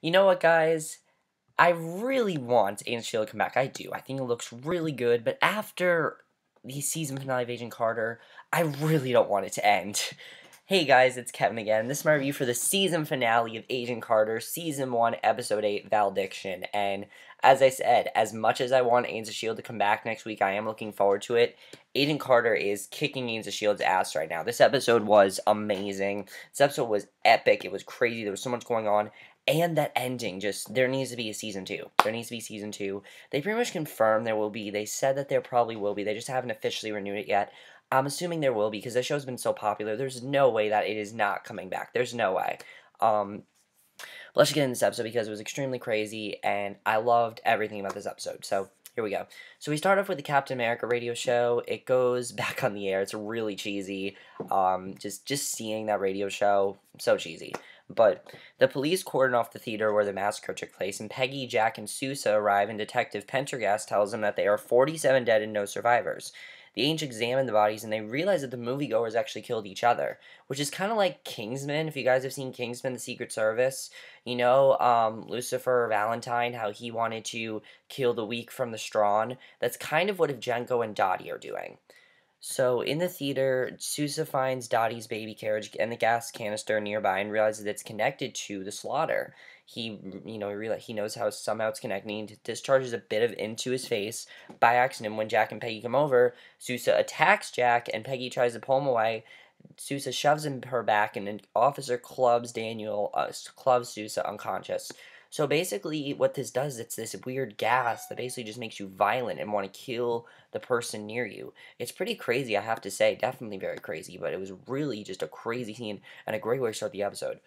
You know what, guys? I really want Agent Shield to come back. I do. I think it looks really good, but after the season finale of Agent Carter, I really don't want it to end. Hey guys, it's Kevin again. This is my review for the season finale of Agent Carter, Season 1, Episode 8, Valediction. And as I said, as much as I want Agents of S.H.I.E.L.D. to come back next week, I am looking forward to it. Agent Carter is kicking Agents of S.H.I.E.L.D.'s ass right now. This episode was amazing. This episode was epic. It was crazy. There was so much going on. And that ending, just, there needs to be a season two. There needs to be season two. They pretty much confirmed there will be. They said that there probably will be. They just haven't officially renewed it yet. I'm assuming there will be because the show's been so popular. There's no way that it is not coming back. There's no way. Um, let's get into this episode because it was extremely crazy and I loved everything about this episode. So here we go. So we start off with the Captain America radio show. It goes back on the air. It's really cheesy. Um, just just seeing that radio show, so cheesy. But the police cordon off the theater where the massacre took place, and Peggy, Jack, and Sousa arrive, and Detective Pendergast tells them that there are 47 dead and no survivors. The agents examine the bodies and they realize that the moviegoers actually killed each other, which is kind of like Kingsman. If you guys have seen Kingsman: The Secret Service, you know um, Lucifer Valentine, how he wanted to kill the weak from the strong. That's kind of what Evgenko and Dottie are doing. So in the theater, Sousa finds Dottie's baby carriage and the gas canister nearby and realizes it's connected to the slaughter. He you know he knows how somehow it's connecting he discharges a bit of into his face by accident. When jack and peggy come over sousa attacks jack and peggy tries to pull him away. Sousa shoves him her back and an officer clubs daniel uh, clubs sousa unconscious so basically what this does it's this weird gas that basically just makes you violent and want to kill the person near you. It's pretty crazy i have to say definitely very crazy but it was really just a crazy scene and a great way to start the episode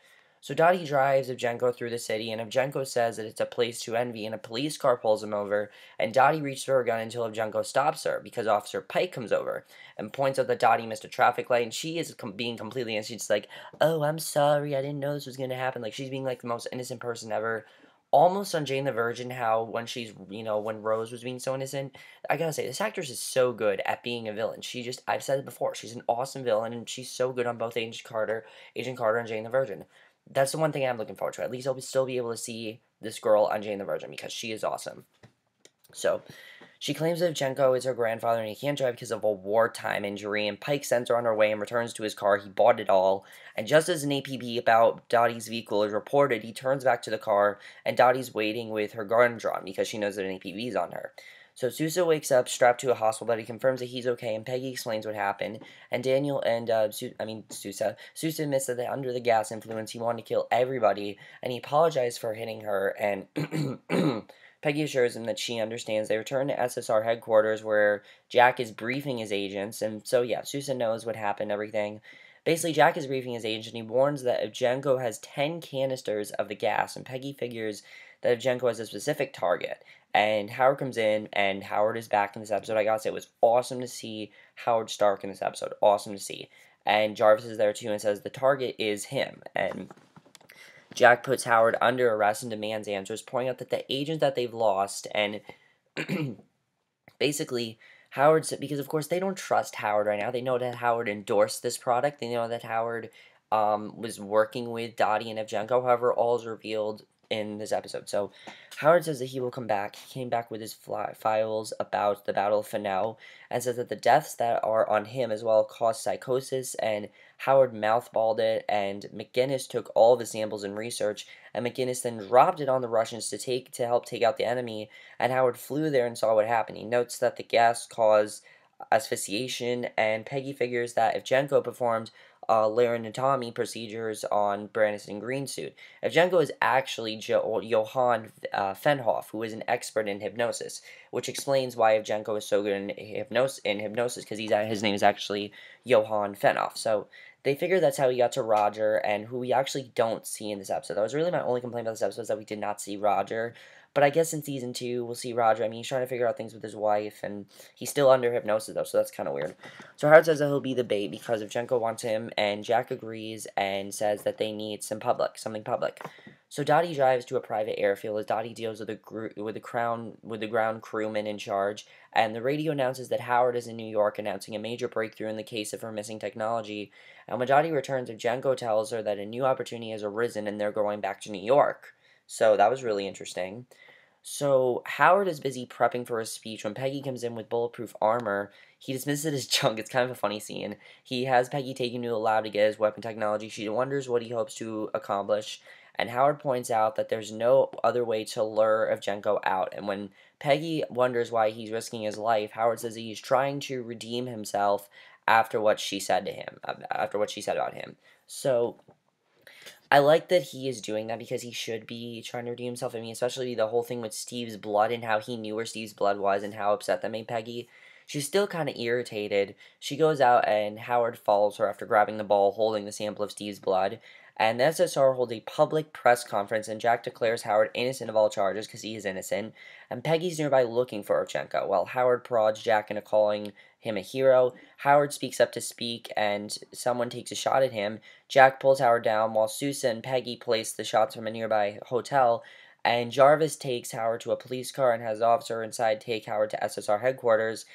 so Dottie drives Evgenko through the city, and Evgenko says that it's a place to envy, and a police car pulls him over, and Dottie reaches for her gun until Evgenko stops her, because Officer Pike comes over, and points out that Dottie missed a traffic light, and she is com being completely innocent. She's like, oh, I'm sorry, I didn't know this was going to happen. Like, she's being, like, the most innocent person ever. Almost on Jane the Virgin, how when she's, you know, when Rose was being so innocent, I gotta say, this actress is so good at being a villain. She just, I've said it before, she's an awesome villain, and she's so good on both Agent Carter, Agent Carter, and Jane the Virgin that's the one thing I'm looking forward to. At least I'll still be able to see this girl on Jane the Virgin because she is awesome. So, she claims that Evgenko is her grandfather and he can't drive because of a wartime injury, and Pike sends her on her way and returns to his car. He bought it all. And just as an APB about Dottie's vehicle is reported, he turns back to the car, and Dottie's waiting with her gun drawn because she knows that an APB is on her. So Sousa wakes up, strapped to a hospital bed. He confirms that he's okay, and Peggy explains what happened. And Daniel and uh, Su- I mean Sousa, Sousa admits that under the gas influence, he wanted to kill everybody, and he apologized for hitting her. And Peggy assures him that she understands. They return to SSR headquarters, where Jack is briefing his agents. And so yeah, Sousa knows what happened, everything. Basically, Jack is briefing his agent, and he warns that Evgenko has 10 canisters of the gas, and Peggy figures that Evgenko has a specific target. And Howard comes in, and Howard is back in this episode. I gotta say, it was awesome to see Howard Stark in this episode. Awesome to see. And Jarvis is there too and says the target is him. And Jack puts Howard under arrest and demands answers, pointing out that the agent that they've lost, and basically, Howard said, because of course they don't trust Howard right now. They know that Howard endorsed this product. They know that Howard um, was working with Dottie and Evgenko. However, all is revealed in this episode. So Howard says that he will come back. He came back with his files about the Battle of Finow and says that the deaths that are on him as well caused psychosis and Howard mouthballed it and McGinnis took all the samples and research and McGinnis then dropped it on the Russians to take to help take out the enemy and Howard flew there and saw what happened. He notes that the gas caused asphyxiation and Peggy figures that Evgenko performed uh, laryngectomy procedures on Brandon Green's suit. Evgenko is actually jo- Johann uh, Fennhoff, who is an expert in hypnosis, which explains why Evgenko is so good in, hypnos- in hypnosis, because his name is actually Johann Fennhoff. So they figure that's how he got to Roger, and who we actually don't see in this episode. That was really my only complaint about this episode, is that we did not see Roger. But I guess in season two, we'll see Roger. I mean, he's trying to figure out things with his wife, and he's still under hypnosis, though, so that's kind of weird. So Howard says that he'll be the bait because if Evgenko wants him, and Jack agrees and says that they need some public, something public. So Dottie drives to a private airfield as Dottie deals with the with the crown with the ground crewman in charge, and the radio announces that Howard is in New York announcing a major breakthrough in the case of her missing technology. And when Dottie returns, Evgenko tells her that a new opportunity has arisen and they're going back to New York. So that was really interesting. So Howard is busy prepping for his speech when Peggy comes in with bulletproof armor. He dismisses it as junk. It's kind of a funny scene. He has Peggy taken to the lab to get his weapon technology. She wonders what he hopes to accomplish. And Howard points out that there's no other way to lure Evgenko out. And when Peggy wonders why he's risking his life, Howard says he's trying to redeem himself after what she said to him, uh, after what she said about him. So I like that he is doing that because he should be trying to redeem himself. I mean, especially the whole thing with Steve's blood and how he knew where Steve's blood was and how upset that made Peggy. She's still kind of irritated. She goes out and Howard follows her after grabbing the ball holding the sample of Steve's blood. And the SSR holds a public press conference, and Jack declares Howard innocent of all charges because he is innocent. And Peggy's nearby looking for Evgenko, while Howard prods Jack into calling him a hero. Howard speaks up to speak, and someone takes a shot at him. Jack pulls Howard down, while Sousa and Peggy place the shots from a nearby hotel. And Jarvis takes Howard to a police car and has the officer inside take Howard to SSR headquarters.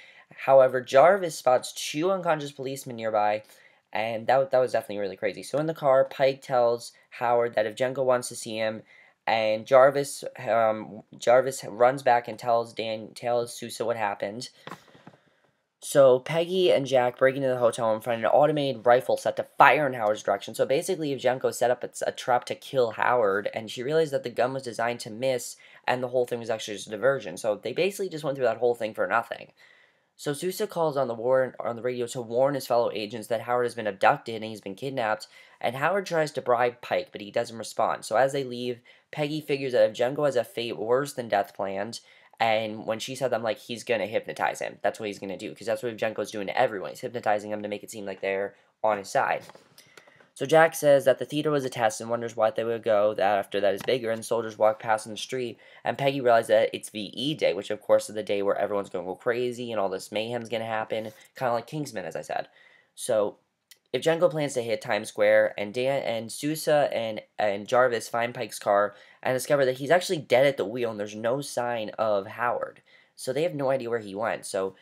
However, Jarvis spots two unconscious policemen nearby and that, that was definitely really crazy. So in the car, Pike tells Howard that Evgenko wants to see him, and Jarvis um, Jarvis runs back and tells Dan tells Sousa what happened. So Peggy and Jack break into the hotel and find an automated rifle set to fire in Howard's direction. So basically, Evgenko set up a trap to kill Howard, and she realized that the gun was designed to miss, and the whole thing was actually just a diversion. So they basically just went through that whole thing for nothing. So Sousa calls on the war on the radio to warn his fellow agents that Howard has been abducted and he's been kidnapped, and Howard tries to bribe Pike, but he doesn't respond. So as they leave, Peggy figures that if Evgenko has a fate worse than death planned, and when she said them, like, he's gonna hypnotize him. That's what he's gonna do, because that's what Evgenko's doing to everyone. He's hypnotizing them to make it seem like they're on his side. So Jack says that the theater was a test and wonders why they would go that after that is bigger, and soldiers walk past in the street, and Peggy realizes that it's VE Day, which of course is the day where everyone's going to go crazy and all this mayhem's going to happen, kind of like Kingsman, as I said. So if Evgenko plans to hit Times Square, and Dan and Sousa and and Jarvis find Pike's car and discover that he's actually dead at the wheel, and there's no sign of Howard. So they have no idea where he went. So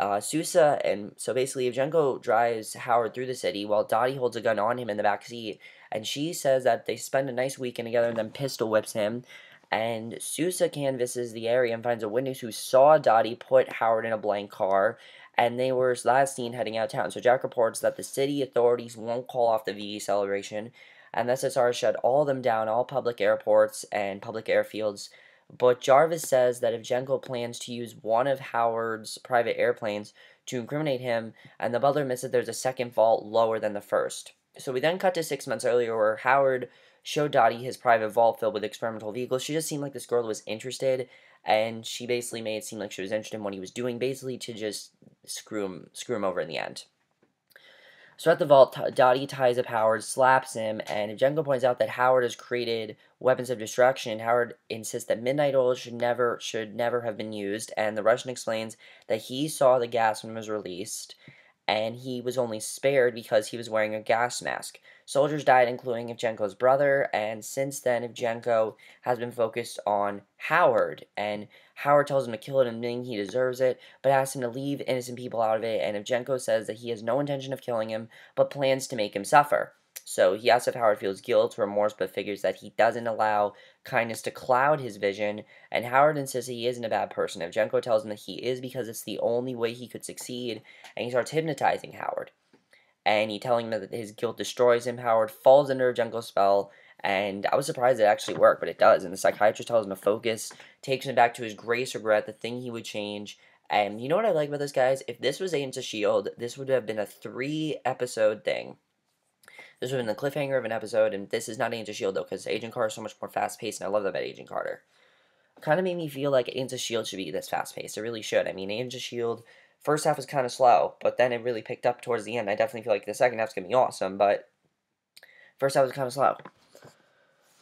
uh, Sousa and so basically Evgenko drives Howard through the city while Dottie holds a gun on him in the back seat, and she says that they spend a nice weekend together and then pistol whips him. And Sousa canvasses the area and finds a witness who saw Dottie put Howard in a blank car, and they were last seen heading out of town. So Jack reports that the city authorities won't call off the VE celebration, and the SSR shut all of them down, all public airports and public airfields but Jarvis says that Evgenko plans to use one of Howard's private airplanes to incriminate him, and the butler admits that there's a second vault lower than the first. So we then cut to six months earlier where Howard showed Dottie his private vault filled with experimental vehicles. She just seemed like this girl was interested, and she basically made it seem like she was interested in what he was doing, basically to just screw him, screw him over in the end. So at the vault, Dottie ties up Howard, slaps him, and Evgenko points out that Howard has created weapons of destruction. Howard insists that midnight oil should never should never have been used, and the Russian explains that he saw the gas when it was released, and he was only spared because he was wearing a gas mask. Soldiers died, including Evgenko's brother, and since then, Evgenko has been focused on Howard, and Howard tells him to kill it admitting he deserves it, but asks him to leave innocent people out of it, and Evgenko says that he has no intention of killing him, but plans to make him suffer. So he asks if Howard feels guilt, remorse, but figures that he doesn't allow kindness to cloud his vision, and Howard insists he isn't a bad person. If Evgenko tells him that he is because it's the only way he could succeed, and he starts hypnotizing Howard and he telling him that his guilt destroys him. Howard falls under jungle spell, and I was surprised it actually worked, but it does. And the psychiatrist tells him to focus, takes him back to his grace regret, the thing he would change. And you know what I like about this, guys? If this was Agents of S.H.I.E.L.D., this would have been a three episode thing. This would have been the cliffhanger of an episode, and this is not Agents of S.H.I.E.L.D., though, because Agent Carter is so much more fast paced, and I love that about Agent Carter. Kind of made me feel like Agents of S.H.I.E.L.D. should be this fast paced. It really should. I mean, Agents of S.H.I.E.L.D First half was kind of slow, but then it really picked up towards the end. I definitely feel like the second half's going to be awesome, but first half was kind of slow.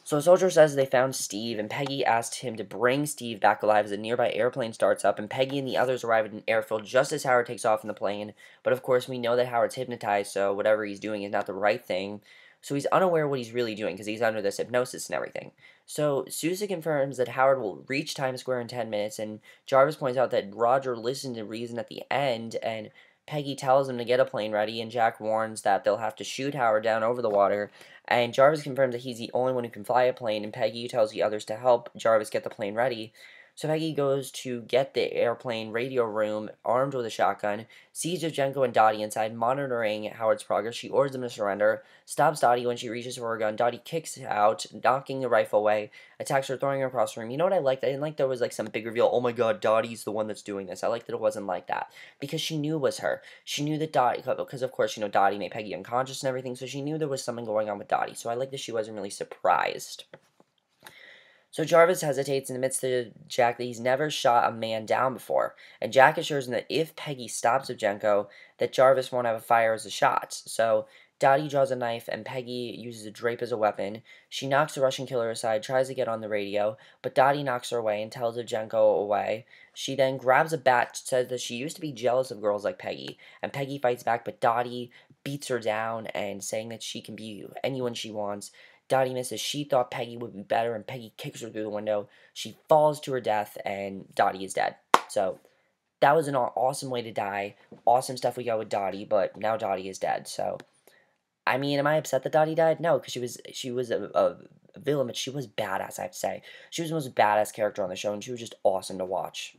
So a soldier says they found Steve, and Peggy asked him to bring Steve back alive as a nearby airplane starts up, and Peggy and the others arrive at an airfield just as Howard takes off in the plane. But of course, we know that Howard's hypnotized, so whatever he's doing is not the right thing. So he's unaware what he's really doing because he's under this hypnosis and everything. So Sousa confirms that Howard will reach Times Square in 10 minutes, and Jarvis points out that Roger listened to reason at the end, and Peggy tells him to get a plane ready, and Jack warns that they'll have to shoot Howard down over the water. And Jarvis confirms that he's the only one who can fly a plane, and Peggy tells the others to help Jarvis get the plane ready. So Peggy goes to get the airplane radio room armed with a shotgun, sees Evgenko and Dottie inside, monitoring Howard's progress. She orders them to surrender, stops Dottie when she reaches for her gun. Dottie kicks out, knocking the rifle away, attacks her, throwing her across the room. You know what I liked? I didn't like there was like some big reveal. Oh my god, Dottie's the one that's doing this. I like that it wasn't like that because she knew it was her. She knew that Dottie, because of course, you know, Dottie made Peggy unconscious and everything, so she knew there was something going on with Dottie. So I like that she wasn't really surprised. So Jarvis hesitates and admits to Jack that he's never shot a man down before, and Jack assures him that if Peggy stops Evgenko, that Jarvis won't have a fire as a shot. So Dottie draws a knife and Peggy uses a drape as a weapon. She knocks the Russian killer aside, tries to get on the radio, but Dottie knocks her away and tells Evgenko away. She then grabs a bat, says that she used to be jealous of girls like Peggy, and Peggy fights back, but Dottie beats her down and saying that she can be anyone she wants. Dottie misses. She thought Peggy would be better, and Peggy kicks her through the window. She falls to her death, and Dottie is dead. So that was an awesome way to die. Awesome stuff we got with Dottie, but now Dottie is dead. So I mean, am I upset that Dottie died? No, because she was she was a, a villain, but she was badass. I have to say, she was the most badass character on the show, and she was just awesome to watch.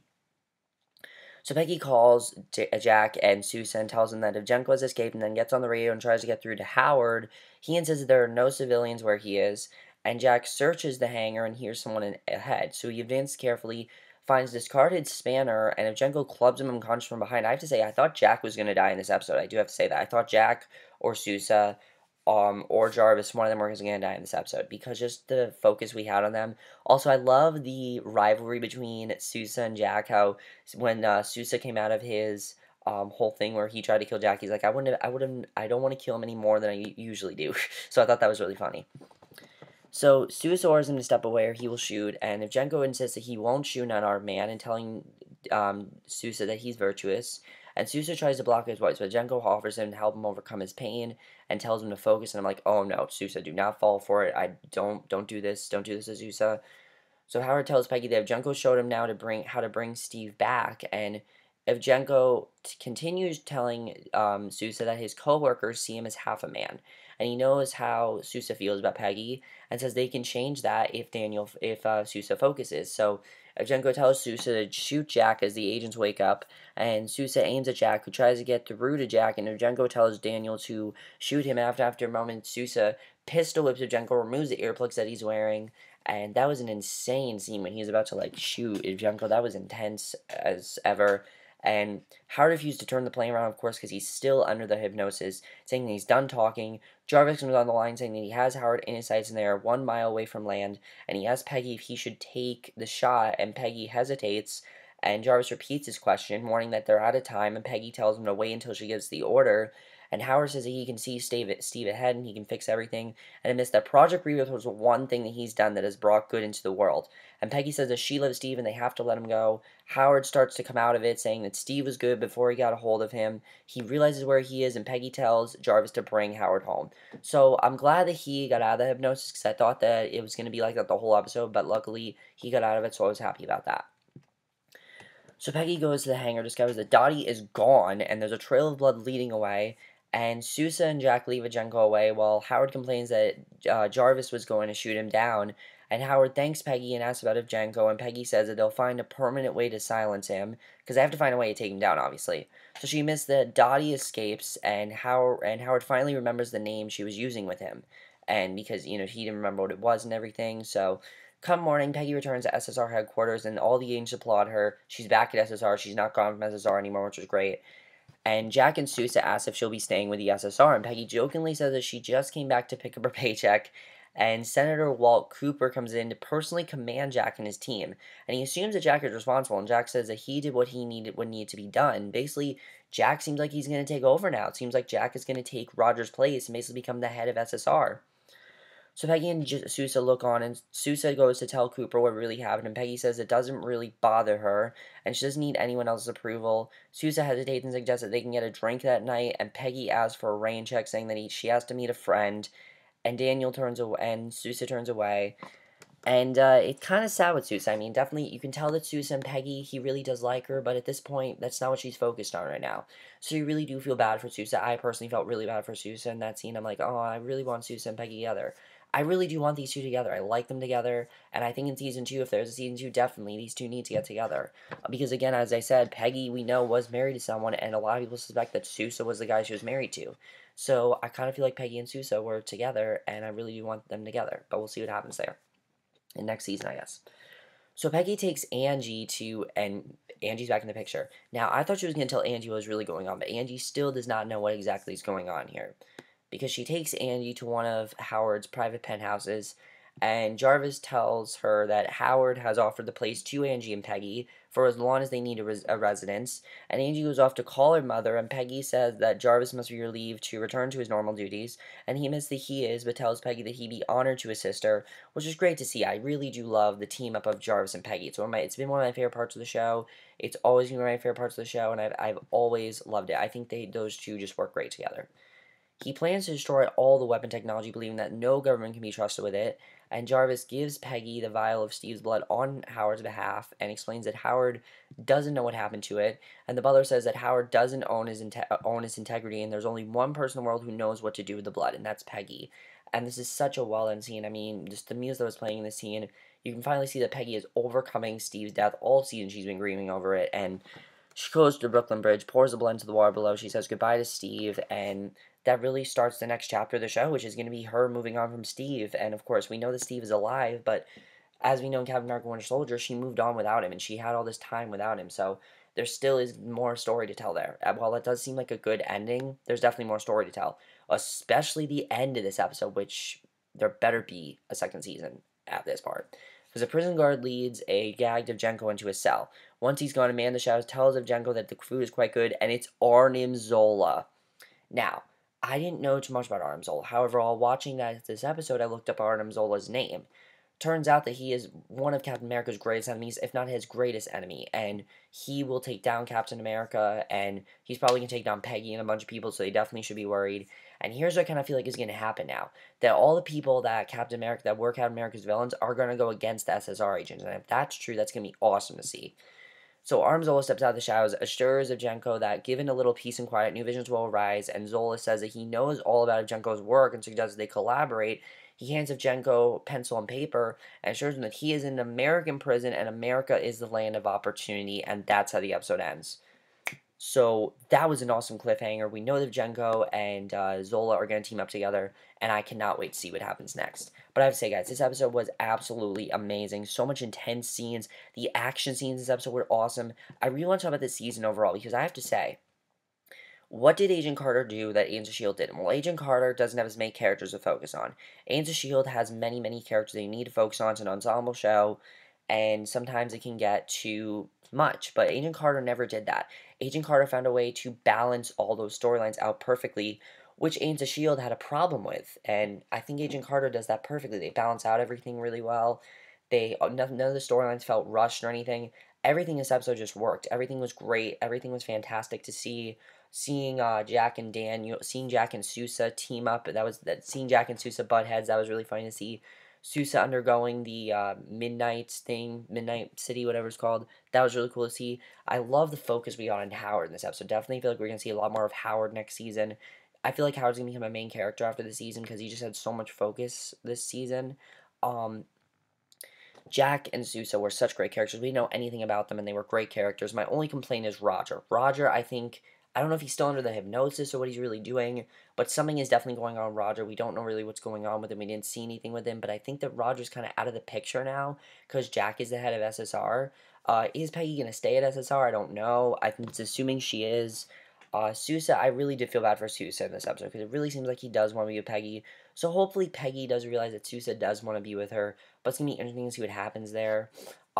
So Peggy calls J- uh, Jack and Susan tells him that Evgenko has escaped and then gets on the radio and tries to get through to Howard. He insists that there are no civilians where he is, and Jack searches the hangar and hears someone ahead. So he advances carefully, finds discarded spanner, and Evgenko clubs him unconscious from behind. I have to say, I thought Jack was going to die in this episode. I do have to say that. I thought Jack or Sousa um, or Jarvis, one of them were going to die in this episode because just the focus we had on them. Also, I love the rivalry between Sousa and Jack. How when uh, Sousa came out of his um, whole thing where he tried to kill Jack, he's like, I wouldn't, I wouldn't, I don't want to kill him any more than I usually do. so I thought that was really funny. So Sousa orders him to step away or he will shoot, and Evgenko insists that he won't shoot an unarmed man and telling um, Sousa that he's virtuous. And Sousa tries to block his voice, but Jenko offers him to help him overcome his pain and tells him to focus. And I'm like, oh no, Sousa, do not fall for it. I don't don't do this. Don't do this to Sousa. So Howard tells Peggy that Evgenko showed him now to bring how to bring Steve back, and Evgenko continues telling um, Sousa that his coworkers see him as half a man, and he knows how Sousa feels about Peggy, and says they can change that if Daniel if uh, Sousa focuses. So Evgenko tells Sousa to shoot Jack as the agents wake up, and Sousa aims at Jack, who tries to get through to Jack, and Evgenko tells Daniel to shoot him. After after a moment, Sousa pistol whips Evgenko, removes the earplugs that he's wearing, and that was an insane scene when he was about to like shoot Evgenko. That was intense as ever. And Howard refused to turn the plane around, of course, because he's still under the hypnosis, saying that he's done talking. Jarvis comes on the line saying that he has Howard in his sights and they are one mile away from land. And he asks Peggy if he should take the shot, and Peggy hesitates. And Jarvis repeats his question, warning that they're out of time, and Peggy tells him to wait until she gives the order. And Howard says that he can see Steve, Steve ahead and he can fix everything. And admits that Project Rebirth was one thing that he's done that has brought good into the world. And Peggy says that she loves Steve and they have to let him go. Howard starts to come out of it, saying that Steve was good before he got a hold of him. He realizes where he is, and Peggy tells Jarvis to bring Howard home. So I'm glad that he got out of the hypnosis because I thought that it was going to be like that the whole episode, but luckily he got out of it, so I was happy about that. So Peggy goes to the hangar, discovers that Dottie is gone, and there's a trail of blood leading away, and Sousa and Jack leave a Evgenko away while Howard complains that uh, Jarvis was going to shoot him down. And Howard thanks Peggy and asks about Evgenko, and Peggy says that they'll find a permanent way to silence him, because they have to find a way to take him down, obviously. So she admits that Dottie escapes, and Howard, and Howard finally remembers the name she was using with him. And because, you know, he didn't remember what it was and everything, so... Come morning, Peggy returns to SSR headquarters, and all the agents applaud her. She's back at SSR. She's not gone from SSR anymore, which is great. And Jack and Sousa ask if she'll be staying with the SSR, and Peggy jokingly says that she just came back to pick up her paycheck. And Senator Walt Cooper comes in to personally command Jack and his team, and he assumes that Jack is responsible. And Jack says that he did what he needed, what needed to be done. Basically, Jack seems like he's going to take over now. It seems like Jack is going to take Roger's place and basically become the head of SSR. So Peggy and J- Sousa look on, and Sousa goes to tell Cooper what really happened, and Peggy says it doesn't really bother her, and she doesn't need anyone else's approval. Sousa hesitates and suggests that they can get a drink that night, and Peggy asks for a rain check, saying that he, she has to meet a friend, and Daniel turns away, and Sousa turns away. And uh, it's kind of sad with Sousa. I mean, definitely, you can tell that Sousa and Peggy, he really does like her, but at this point, that's not what she's focused on right now. So you really do feel bad for Sousa. I personally felt really bad for Sousa in that scene. I'm like, oh, I really want Sousa and Peggy together. I really do want these two together. I like them together, and I think in season two, if there's a season two, definitely these two need to get together. Because again, as I said, Peggy we know was married to someone, and a lot of people suspect that Sousa was the guy she was married to. So I kind of feel like Peggy and Sousa were together, and I really do want them together. But we'll see what happens there in next season, I guess. So Peggy takes Angie to, and Angie's back in the picture. Now, I thought she was going to tell Angie what was really going on, but Angie still does not know what exactly is going on here because she takes Andy to one of Howard's private penthouses, and Jarvis tells her that Howard has offered the place to Angie and Peggy for as long as they need a, res a residence. And Angie goes off to call her mother, and Peggy says that Jarvis must be relieved to return to his normal duties, and he admits that he is, but tells Peggy that he'd be honored to assist her, which is great to see. I really do love the team up of Jarvis and Peggy. It's one of my, it's been one of my favorite parts of the show. It's always been one of my favorite parts of the show, and I've, I've always loved it. I think they those two just work great together. He plans to destroy all the weapon technology, believing that no government can be trusted with it, and Jarvis gives Peggy the vial of Steve's blood on Howard's behalf and explains that Howard doesn't know what happened to it, and the butler says that Howard doesn't own his, uh, own his integrity, and there's only one person in the world who knows what to do with the blood, and that's Peggy. And this is such a well-done scene. I mean, just the music that was playing in the scene, you can finally see that Peggy is overcoming Steve's death. All season she's been grieving over it, and she goes to Brooklyn Bridge, pours the blood into the water below. She says goodbye to Steve, and that really starts the next chapter of the show, which is going to be her moving on from Steve. And of course, we know that Steve is alive, but as we know in Captain America Winter Soldier, she moved on without him, and she had all this time without him. So there still is more story to tell there. While it does seem like a good ending, there's definitely more story to tell, especially the end of this episode, which there better be a second season at this part. Because a prison guard leads a gagged Evgenko into a cell. Once he's gone, a man the shadows tells Evgenko that the food is quite good, and it's Arnim Zola. Now, I didn't know too much about Arnim Zola. However, while watching that this episode, I looked up Arnim Zola's name. Turns out that he is one of Captain America's greatest enemies, if not his greatest enemy, and he will take down Captain America, and he's probably to take down Peggy and a bunch of people, so they definitely should be worried. And here's what I kind of feel like is going to happen now. That all the people that Captain America, that were Captain America's villains, are to go against the SSR agents, and if that's true, that's going to be awesome to see. So Arnim Zola steps out of the shadows, assures Evgenko that given a little peace and quiet, new visions will arise, and Zola says that he knows all about Evgenko's work and suggests they collaborate. He hands Evgenko pencil and paper and assures him that he is in an American prison and America is the land of opportunity, and that's how the episode ends. So that was an awesome cliffhanger. We know that Jenko and uh, Zola are going to team up together, and I cannot wait to see what happens next. But I have to say, guys, this episode was absolutely amazing. So much intense scenes. The action scenes in this episode were awesome. I really want to talk about this season overall because I have to say, what did Agent Carter do that Agents of S.H.I.E.L.D. didn't? Well, Agent Carter doesn't have as many characters to focus on. Agents of S.H.I.E.L.D. has many, many characters they need to focus on. It's an ensemble show, and sometimes it can get too much. But Agent Carter never did that. Agent Carter found a way to balance all those storylines out perfectly, which Agents of S.H.I.E.L.D. had a problem with. And I think Agent Carter does that perfectly. They balance out everything really well. They uh, None of the storylines felt rushed or anything. Everything in this episode just worked. Everything was great. Everything was fantastic to see. Seeing uh, Jack and Dan, you know, seeing Jack and Sousa team up, that was that. Seeing Jack and Sousa butt heads, that was really funny to see. Sousa undergoing the uh, Midnight thing, Midnight City, whatever it's called. That was really cool to see. I love the focus we got on Howard in this episode. Definitely feel like we're going to see a lot more of Howard next season. I feel like Howard's going to become a main character after the season because he just had so much focus this season. Um, Jack and Sousa were such great characters. We know anything about them, and they were great characters. My only complaint is Roger. Roger, I think I don't know if he's still under the hypnosis or what he's really doing, but something is definitely going on with Roger. We don't know really what's going on with him. We didn't see anything with him, but I think that Roger's kind of out of the picture now because Jack is the head of SSR. Uh, is Peggy going to stay at SSR? I don't know. I'm assuming she is. Uh, Sousa, I really did feel bad for Sousa in this episode because it really seems like he does want to be with Peggy. So hopefully Peggy does realize that Sousa does want to be with her, but it's going to be interesting to see what happens there.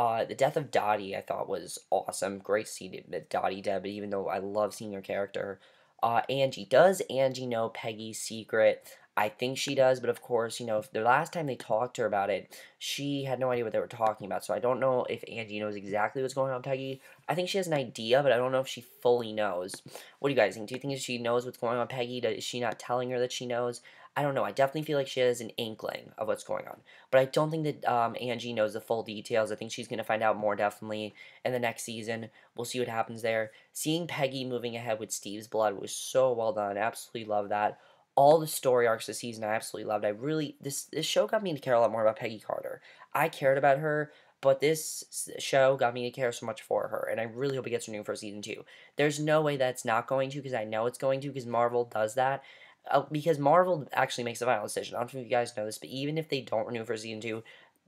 Uh, the death of Dottie I thought was awesome. Great to see Dottie dead, but even though I love seeing her character. Uh, Angie. Does Angie know Peggy's secret? I think she does, but of course, you know, the last time they talked to her about it, she had no idea what they were talking about. So I don't know if Angie knows exactly what's going on with Peggy. I think she has an idea, but I don't know if she fully knows. What do you guys think? Do you think she knows what's going on with Peggy? Is she not telling her that she knows? I don't know. I definitely feel like she has an inkling of what's going on. But I don't think that um, Angie knows the full details. I think she's going to find out more definitely in the next season. We'll see what happens there. Seeing Peggy moving ahead with Steve's blood was so well done. Absolutely love that. All the story arcs this season I absolutely loved. I really this this show got me to care a lot more about Peggy Carter. I cared about her but this show got me to care so much for her, and I really hope it gets renewed for season two. There's no way that's not going to, because I know it's going to, because Marvel does that. Uh, because Marvel actually makes the final decision. I don't know if you guys know this, but even if they don't renew for season two,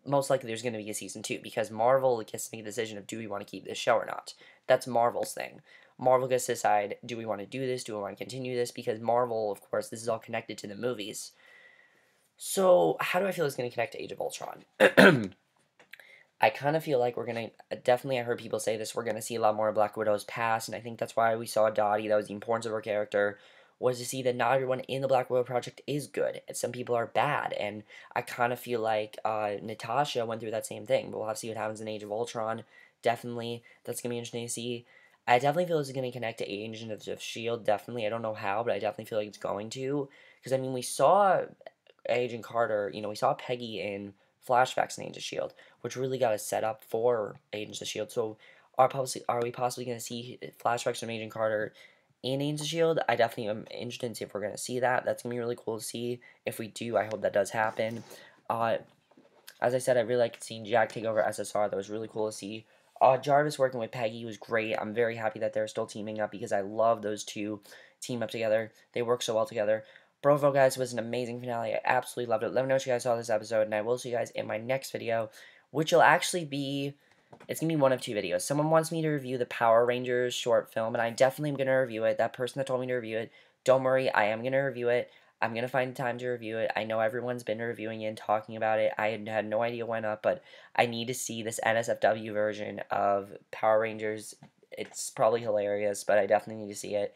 most likely there's going to be a season two, because Marvel gets to make a decision of do we want to keep this show or not. That's Marvel's thing. Marvel gets to decide do we want to do this, do we want to continue this, because Marvel, of course, this is all connected to the movies. So, how do I feel it's going to connect to Age of Ultron? I kind of feel like we're gonna definitely. I heard people say this. We're gonna see a lot more Black Widow's past, and I think that's why we saw Dottie. That was the importance of her character was to see that not everyone in the Black Widow project is good, some people are bad. And I kind of feel like uh, Natasha went through that same thing. But we'll have to see what happens in Age of Ultron. Definitely, that's gonna be interesting to see. I definitely feel this is gonna connect to Agents of Shield. Definitely, I don't know how, but I definitely feel like it's going to. Because I mean, we saw Agent Carter. You know, we saw Peggy in flashbacks in Agents of Shield, which really got us set up for Agents of Shield. So, are possibly are we possibly going to see flashbacks from Agent Carter in Agents of Shield? I definitely am interested in see if we're going to see that. That's gonna be really cool to see. If we do, I hope that does happen. Uh, as I said, I really like seeing Jack take over SSR. That was really cool to see. Uh, Jarvis working with Peggy was great. I'm very happy that they're still teaming up because I love those two team up together. They work so well together. Bravo, guys, was an amazing finale. I absolutely loved it. Let me know what you guys saw this episode, and I will see you guys in my next video, which will actually be, it's going to be one of two videos. Someone wants me to review the Power Rangers short film, and I definitely am going to review it. That person that told me to review it, don't worry, I am going to review it. I'm going to find time to review it. I know everyone's been reviewing it and talking about it. I had no idea when up, but I need to see this NSFW version of Power Rangers. It's probably hilarious, but I definitely need to see it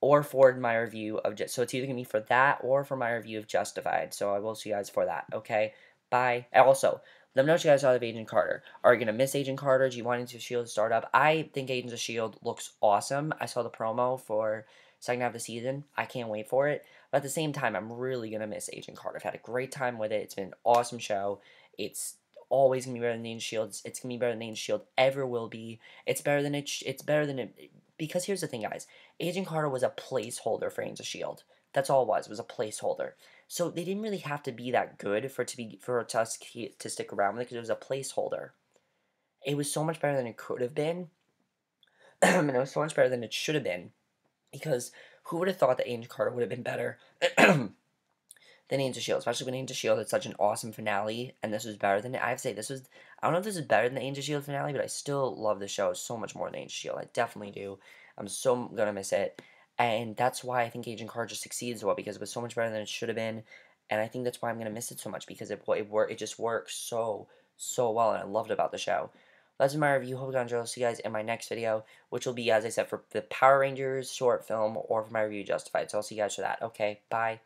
or for my review of just so it's either gonna be for that or for my review of Justified. So I will see you guys for that. Okay, bye. Also, let me know what you guys thought of Agent Carter. Are you gonna miss Agent Carter? Do you want of Shield to start up? I think Agents of Shield looks awesome. I saw the promo for second half of the season. I can't wait for it. But at the same time, I'm really gonna miss Agent Carter. I've had a great time with it. It's been an awesome show. It's always gonna be better than Agent Shield. It's, it's gonna be better than Agent Shield ever will be. It's better than it. It's better than it because here's the thing, guys. Agent Carter was a placeholder for Agents of Shield. That's all it was. It was a placeholder. So they didn't really have to be that good for it to be for us to stick around with it because it was a placeholder. It was so much better than it could have been, and it was so much better than it should have been, because who would have thought that Agent Carter would have been better than of Shield, especially when of Shield had such an awesome finale, and this was better than it. I have to say this was. I don't know if this is better than the of Shield finale, but I still love the show so much more than of Shield. I definitely do. I'm so gonna miss it, and that's why I think Agent Carter just succeeds so well because it was so much better than it should have been, and I think that's why I'm gonna miss it so much because it it it just works so so well, and I loved about the show. That's my review. Hope you guys enjoyed. I'll see you guys in my next video, which will be, as I said, for the Power Rangers short film or for my review Justified. So I'll see you guys for that. Okay, bye.